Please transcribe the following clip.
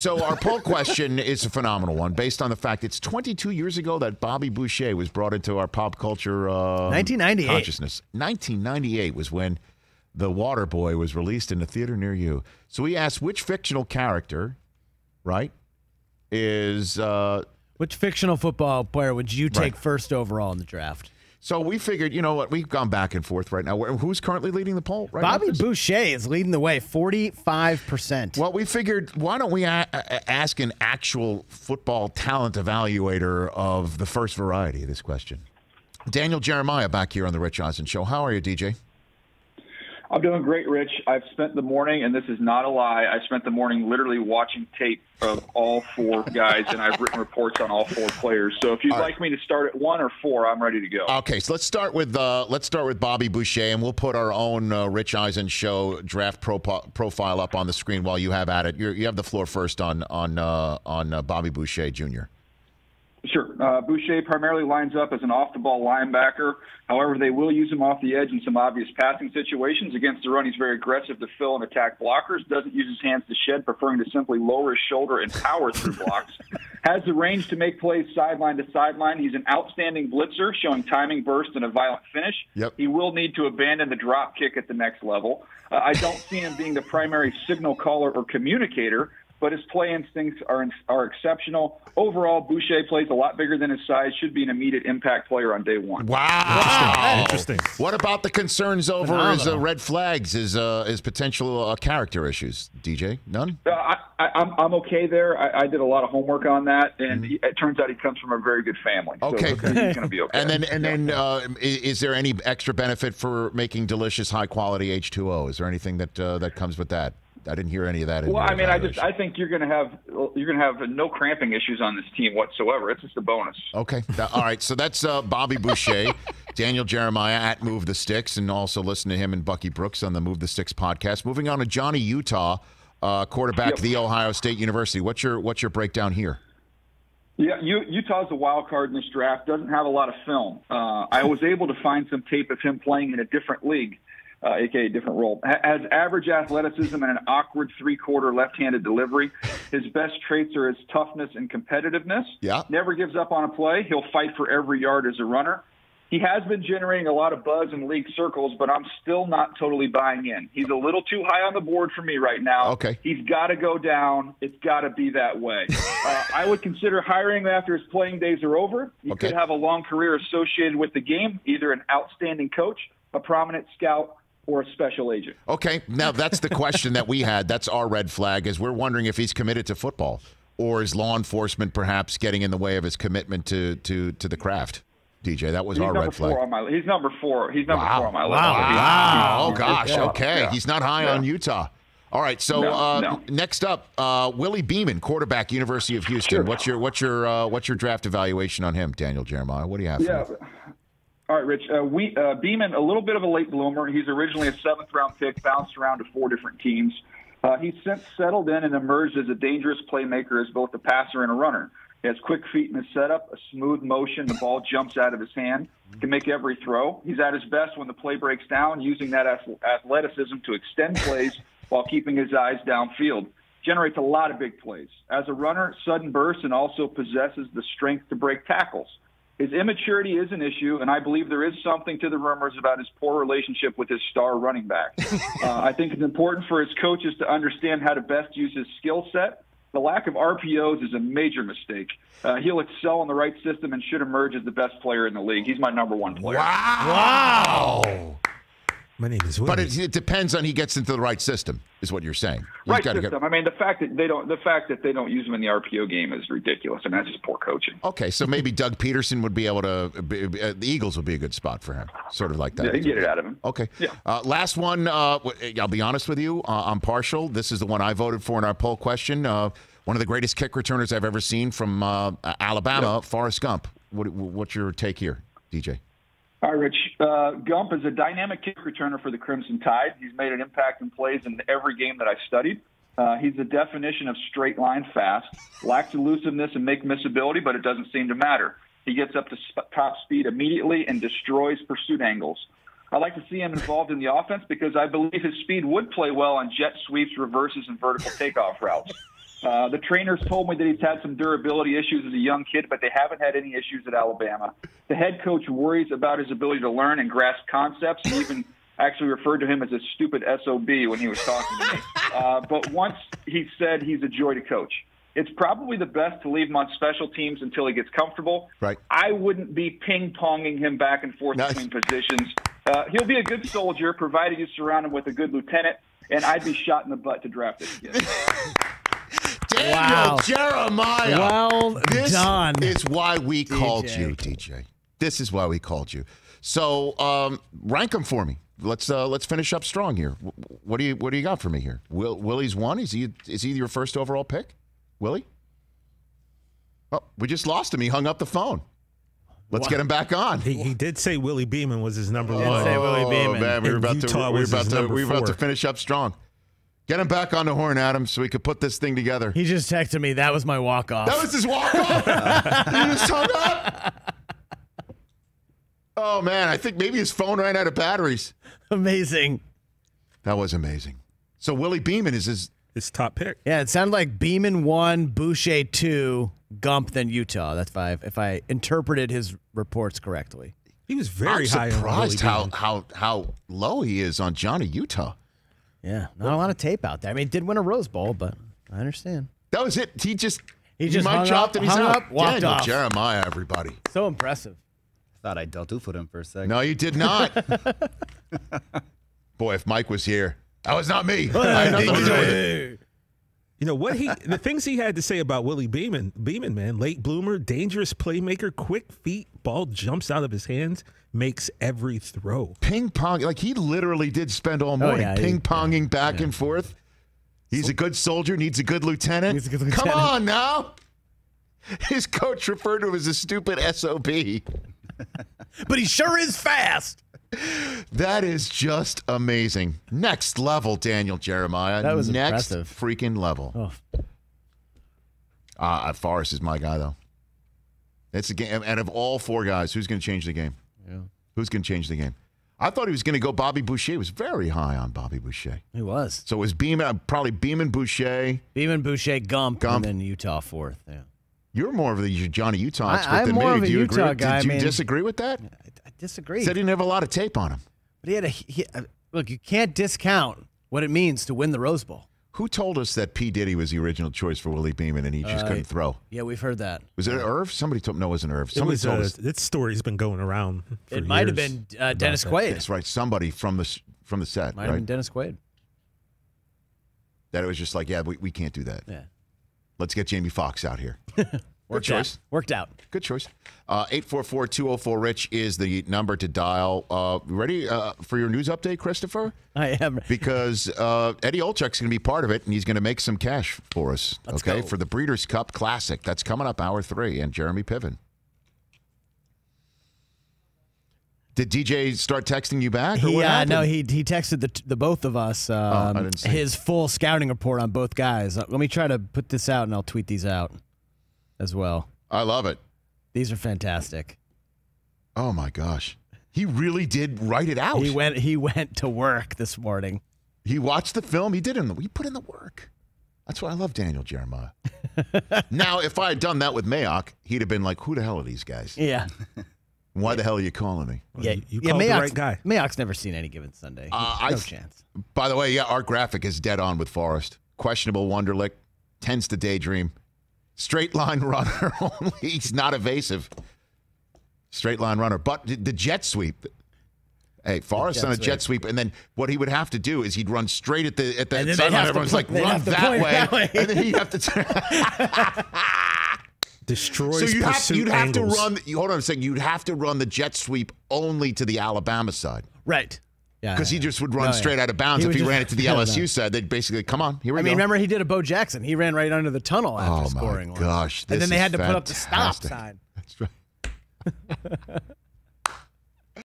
So our poll question is a phenomenal one, based on the fact it's 22 years ago that Bobby Boucher was brought into our pop culture uh, 1998. consciousness. 1998 was when The Water Boy was released in a theater near you. So we asked which fictional character, right, is uh, Which fictional football player would you take Right. first overall in the draft? So we figured, you know what, we've gone back and forth right now. Who's currently leading the poll? Right Bobby Chris? Boucher is leading the way, 45%. Well, we figured why don't we ask an actual football talent evaluator of the first variety of this question? Daniel Jeremiah back here on the Rich Eisen Show. How are you, DJ? I'm doing great, Rich. I've spent the morning, and this is not a lie. I spent the morning literally watching tape of all four guys, and I've written reports on all four players. So if you'd All right. like me to start at one or four, I'm ready to go. Okay, so let's start with uh, let's start with Bobby Boucher, and we'll put our own uh, Rich Eisen Show draft pro- profile up on the screen while you have at it. You're, you have the floor first on on uh, on uh, Bobby Boucher Jr. Sure. Uh, Boucher primarily lines up as an off the ball linebacker. However, they will use him off the edge in some obvious passing situations. Against the run, he's very aggressive to fill and attack blockers, doesn't use his hands to shed, preferring to simply lower his shoulder and power through blocks. Has the range to make plays sideline to sideline. He's an outstanding blitzer, showing timing, burst, and a violent finish. Yep. He will need to abandon the drop kick at the next level. Uh, I don't see him being the primary signal caller or communicator, but his play instincts are are exceptional. Overall, Boucher plays a lot bigger than his size. Should be an immediate impact player on day one. Wow, Interesting. What about the concerns over his uh, red flags, his uh, his potential uh, character issues? DJ, none. Uh, I, I, I'm I'm okay there. I, I did a lot of homework on that, and he, it turns out he comes from a very good family. So Okay. he's going to be okay. And then, and then, uh, i- is there any extra benefit for making delicious, high quality H two O? Is there anything that uh, that comes with that? I didn't hear any of that. Well, I mean, I just. I think you're going to have you're going to have no cramping issues on this team whatsoever. It's just a bonus. Okay. All right. So that's uh, Bobby Boucher, Daniel Jeremiah at Move the Sticks, and also listen to him and Bucky Brooks on the Move the Sticks podcast. Moving on to Johnny Utah, uh, quarterback of the Ohio State University. What's your what's your breakdown here? Yeah, U- Utah's a wild card in this draft. Doesn't have a lot of film. Uh, I was able to find some tape of him playing in a different league, uh, aka a different role. Has average athleticism and an awkward three-quarter left-handed delivery. His best traits are his toughness and competitiveness. Yeah. Never gives up on a play. He'll fight for every yard as a runner. He has been generating a lot of buzz in league circles, but I'm still not totally buying in. He's a little too high on the board for me right now. Okay. He's got to go down. It's got to be that way. Uh, I would consider hiring him after his playing days are over. He Okay. could have a long career associated with the game, either an outstanding coach, a prominent scout, or a special agent. Okay. Now that's the question that we had. That's our red flag. Is we're wondering if he's committed to football, or is law enforcement perhaps getting in the way of his commitment to to to the craft? DJ, that was He's our red flag. my. He's number four. He's number Wow. four on my list. Wow. He's- Wow. Oh gosh. yeah, Okay. yeah. He's not high Yeah. on Utah. All right. So No, uh, no. next up, uh, Willie Beamen, quarterback, University of Houston. Sure. What's your what's your uh, what's your draft evaluation on him, Daniel Jeremiah? What do you have? Yeah. For me? All right, Rich. Uh, we uh, Beamen, a little bit of a late bloomer. He's originally a seventh round pick, bounced around to four different teams. Uh, he's since settled in and emerged as a dangerous playmaker as both a passer and a runner. He has quick feet in his setup, a smooth motion. The ball jumps out of his hand. Can make every throw. He's at his best when the play breaks down, using that athleticism to extend plays while keeping his eyes downfield. Generates a lot of big plays. As a runner, sudden bursts and also possesses the strength to break tackles. His immaturity is an issue, and I believe there is something to the rumors about his poor relationship with his star running back. uh, I think it's important for his coaches to understand how to best use his skill set. The lack of RPOs is a major mistake. Uh, he'll excel in the right system and should emerge as the best player in the league. He's my number one player. Wow. My name is But it, it depends on he gets into the right system, is what you're saying. He's Right gotta system. I mean, the fact that they don't, the fact that they don't use him in the RPO game is ridiculous, and that's just poor coaching. Okay, so maybe Doug Pederson would be able to. Be, uh, the Eagles would be a good spot for him, sort of like that. Yeah, he can get it out of him. Okay. Yeah. Uh, last one. Uh, w- I'll be honest with you. Uh, I'm partial. This is the one I voted for in our poll question. Uh, one of the greatest kick returners I've ever seen from uh, Alabama, Forrest Gump. What, what's your take here, DJ? All right, Rich. Uh, Gump is a dynamic kick returner for the Crimson Tide. He's made an impact and plays in every game that I studied. Uh, he's the definition of straight line fast, lacks elusiveness and make missability, but it doesn't seem to matter. He gets up to sp- top speed immediately and destroys pursuit angles. I like to see him involved in the offense because I believe his speed would play well on jet sweeps, reverses, and vertical takeoff routes. Uh, the trainers told me that he's had some durability issues as a young kid, but they haven't had any issues at Alabama. The head coach worries about his ability to learn and grasp concepts. He even actually referred to him as a stupid SOB when he was talking to me. Uh, but once he said he's a joy to coach. It's probably the best to leave him on special teams until he gets comfortable. Right. I wouldn't be ping ponging him back and forth Nice. between positions. Uh, he'll be a good soldier provided you surround him with a good lieutenant, and I'd be shot in the butt to draft again. Daniel Wow. Jeremiah. Well this done. is why we called you, DJ. This is why we called you. So um, rank them for me. Let's uh, let's finish up strong here. What do you what do you got for me here? Will, Willie's one. Is he is he your first overall pick? Willie? Oh, we just lost him. He hung up the phone. Let's get him back on. He, he did say Willie Beamen was his number did one. say Willie Oh, man, we were about to we were about to we were about to finish up strong. Get him back on the horn, Adam, so we could put this thing together. He just texted me. That was my walk off. That was his walk off. he just hung up. Oh man, I think maybe his phone ran out of batteries. amazing. That was amazing. So Willie Beamen is his. His top pick. Yeah, it sounded like Beamen one, Boucher two, Gump then Utah. That's five. If I interpreted his reports correctly. He was very I'm high on surprised how how how low he is on Johnny Utah. Yeah, not a lot of tape out there. I mean, he did win a Rose Bowl, but I understand. That was it. He just He just mic hung dropped up, and he's hung out. up, walked Daniel off. Jeremiah, everybody. So impressive. I Thought I dealt off with him for a second. No, you did not. Boy, if Mike was here, that was not me. I had nothing to do with it. You know what he the things he had to say about Willie Beamen, Beamen, man, late bloomer, dangerous playmaker, quick feet, ball jumps out of his hands, makes every throw. ping pong. Like he literally did spend all oh, morning Oh, yeah, ping ponging back and forth. He's a good soldier, needs a good lieutenant. Needs a good Come on now. His coach referred to him as a stupid SOB. But he sure is fast. That is just amazing. Next level, Daniel Jeremiah. That was Next impressive. freaking level. Oh, Uh, Forrest is my guy, though. It's a game. And of all four guys, who's going to change the game? Yeah. Who's going to change the game? I thought he was going to go Bobby Boucher. He was very high on Bobby Boucher. he was. So it was Beamen, probably Beamen Boucher. Beamen, Boucher, Gump, Gump. and then Utah fourth. Yeah. You're more of the Johnny Utah I- expert I'm than more me. of a Do you Utah agree? guy, Did you I mean- disagree with that? I, I disagree. Said he didn't have a lot of tape on him. but he had a he, uh, look. You can't discount what it means to win the Rose Bowl. Who told us that P. Diddy was the original choice for Willie Beamen and he just Uh, couldn't throw? Yeah, we've heard that. Was it Irv? Somebody told no, it wasn't Irv. It Somebody was told uh, us. this story's been going around. For It might have been uh, about Dennis that. Quaid. That's right. Somebody from the from the set, Might have right? been Dennis Quaid. that it was just like, yeah, we, we can't do that. Yeah. Let's get Jamie Foxx out here. Worked choice. Out. Worked out. Good choice. Uh, 844-204-RICH is the number to dial. Uh, ready uh, for your news update, Christopher? I am. because uh, Eddie Olczyk's going to be part of it, and he's going to make some cash for us. Let's okay, go. for the Breeders' Cup Classic that's coming up hour three, and Jeremy Piven. Did DJ start texting you back? Or He, uh, no, he he texted the the both of us um, I didn't see. his full scouting report on both guys. Uh, let me try to put this out, and I'll tweet these out as well. I love it. These are fantastic. Oh my gosh, he really did write it out. He went he went to work this morning. He watched the film. He did in the. He put in the work. That's why I love Daniel Jeremiah. now, if I had done that with Mayock, he'd have been like, "Who the hell are these guys? Yeah, Why the hell are you calling me?" Well, yeah. you, you yeah, called the right guy. Mayock's never seen any given Sunday. Uh, no th- chance. By the way, yeah, our graphic is dead on with Forrest. Questionable Wonderlic, tends to daydream. Straight line runner only. He's not evasive. Straight line runner. But the- the jet sweep. Hey, Forrest on a sweep. jet sweep, and then what he would have to do is he'd run straight at the at the And then they'd sideline. Everyone's like, run that way. that way. and then he'd have to. turn. Destroys so you'd have, pursuit you'd have to run. Hold on a second. You'd have to run the jet sweep only to the Alabama side. Right. Yeah. Because he just would run No, yeah. straight out of bounds. He if he just- ran it to the Yeah, no. LSU side, they'd basically come on. Here we I go. mean, remember he did a Bo Jackson. He ran right under the tunnel after Oh, my scoring. one. gosh, And then they had to put up the stop sign. That's right.